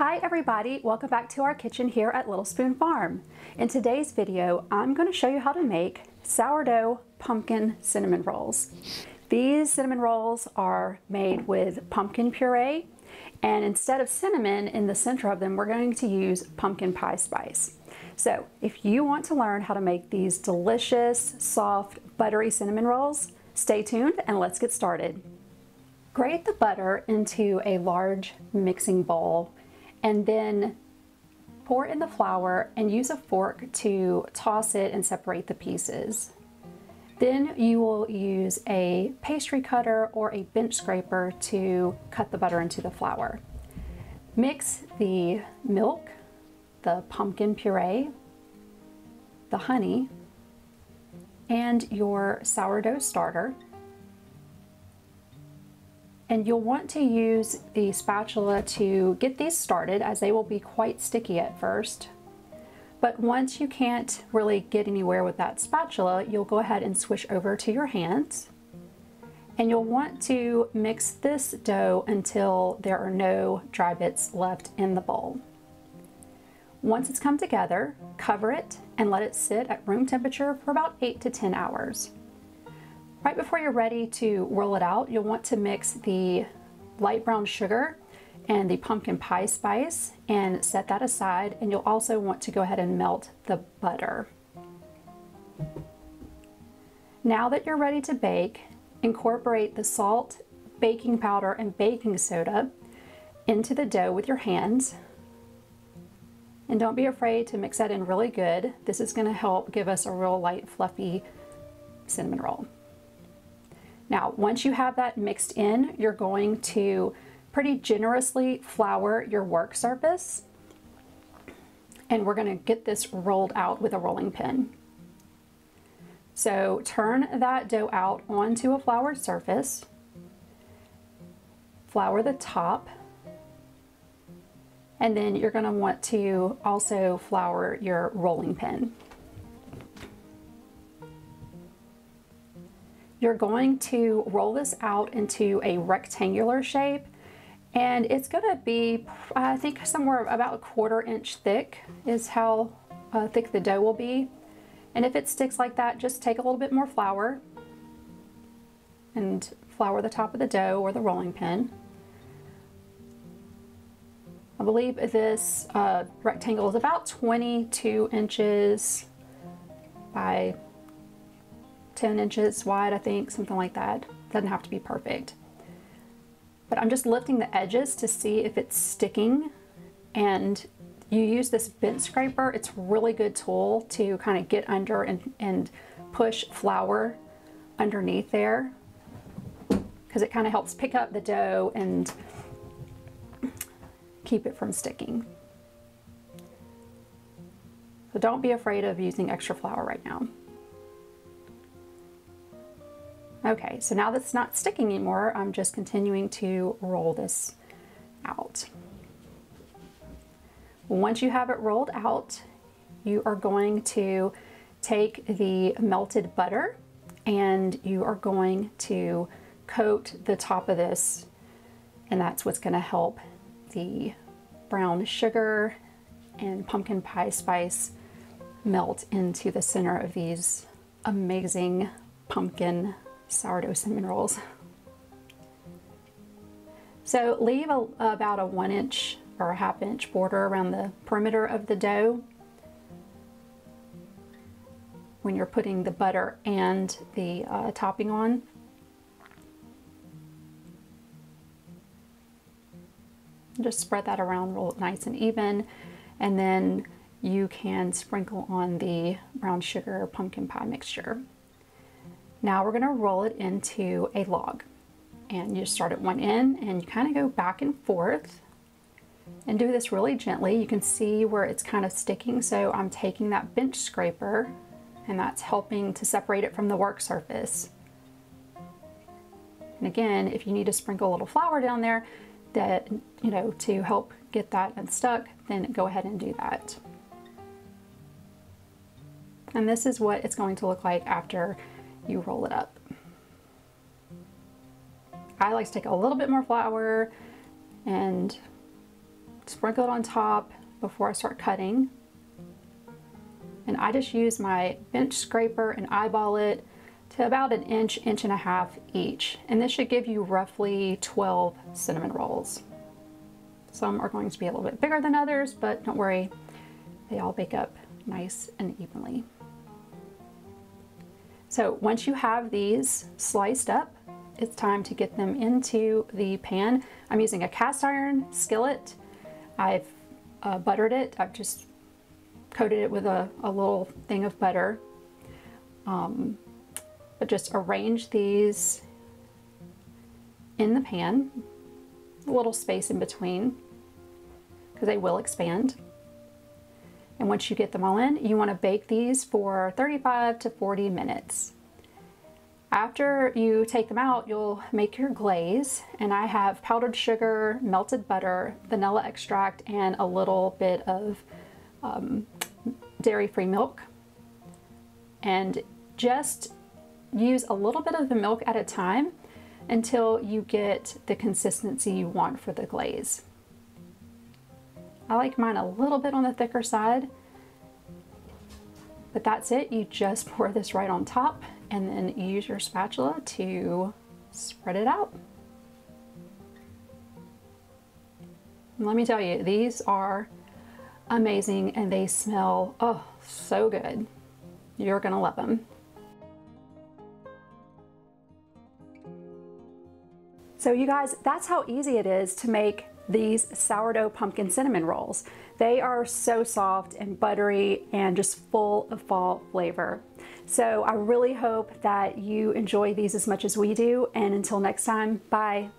Hi everybody, welcome back to our kitchen here at Little Spoon Farm. In today's video, I'm going to show you how to make sourdough pumpkin cinnamon rolls. These cinnamon rolls are made with pumpkin puree and instead of cinnamon in the center of them, we're going to use pumpkin pie spice. So if you want to learn how to make these delicious, soft, buttery cinnamon rolls, stay tuned and let's get started. Grate the butter into a large mixing bowl and then pour in the flour and use a fork to toss it and separate the pieces. Then you will use a pastry cutter or a bench scraper to cut the butter into the flour. Mix the milk, the pumpkin puree, the honey, and your sourdough starter and you'll want to use the spatula to get these started as they will be quite sticky at first. But once you can't really get anywhere with that spatula, you'll go ahead and switch over to your hands. And you'll want to mix this dough until there are no dry bits left in the bowl. Once it's come together, cover it and let it sit at room temperature for about 8 to 10 hours. Right before you're ready to roll it out, you'll want to mix the light brown sugar and the pumpkin pie spice and set that aside. And you'll also want to go ahead and melt the butter. Now that you're ready to bake, incorporate the salt, baking powder, and baking soda into the dough with your hands. And don't be afraid to mix that in really good. This is gonna help give us a real light, fluffy cinnamon roll. Now, once you have that mixed in, you're going to pretty generously flour your work surface. And we're gonna get this rolled out with a rolling pin. So turn that dough out onto a floured surface. Flour the top. And then you're gonna want to also flour your rolling pin. You're going to roll this out into a rectangular shape and it's going to be, I think, somewhere about a quarter inch thick is how uh, thick the dough will be. And if it sticks like that, just take a little bit more flour and flour the top of the dough or the rolling pin. I believe this uh, rectangle is about 22 inches by 10 inches wide, I think, something like that. Doesn't have to be perfect. But I'm just lifting the edges to see if it's sticking and you use this bench scraper. It's a really good tool to kind of get under and, and push flour underneath there because it kind of helps pick up the dough and keep it from sticking. So don't be afraid of using extra flour right now. Okay, so now that's not sticking anymore, I'm just continuing to roll this out. Once you have it rolled out, you are going to take the melted butter and you are going to coat the top of this and that's what's going to help the brown sugar and pumpkin pie spice melt into the center of these amazing pumpkin sourdough cinnamon rolls. So leave a, about a one inch or a half inch border around the perimeter of the dough when you're putting the butter and the uh, topping on. Just spread that around real nice and even and then you can sprinkle on the brown sugar pumpkin pie mixture. Now we're gonna roll it into a log. And you start at one end and you kind of go back and forth and do this really gently. You can see where it's kind of sticking. So I'm taking that bench scraper and that's helping to separate it from the work surface. And again, if you need to sprinkle a little flour down there that, you know, to help get that unstuck, then go ahead and do that. And this is what it's going to look like after you roll it up. I like to take a little bit more flour and sprinkle it on top before I start cutting. And I just use my bench scraper and eyeball it to about an inch, inch and a half each. And this should give you roughly 12 cinnamon rolls. Some are going to be a little bit bigger than others, but don't worry, they all bake up nice and evenly. So once you have these sliced up, it's time to get them into the pan. I'm using a cast iron skillet. I've uh, buttered it. I've just coated it with a, a little thing of butter. Um, but just arrange these in the pan, a little space in between because they will expand. And once you get them all in, you want to bake these for 35 to 40 minutes. After you take them out, you'll make your glaze. And I have powdered sugar, melted butter, vanilla extract, and a little bit of um, dairy-free milk. And just use a little bit of the milk at a time until you get the consistency you want for the glaze. I like mine a little bit on the thicker side, but that's it. You just pour this right on top and then use your spatula to spread it out. And let me tell you, these are amazing and they smell, oh, so good. You're gonna love them. So you guys, that's how easy it is to make these sourdough pumpkin cinnamon rolls. They are so soft and buttery and just full of fall flavor. So I really hope that you enjoy these as much as we do. And until next time, bye.